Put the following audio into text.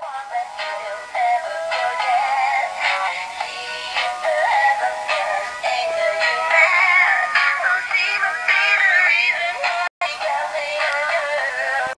one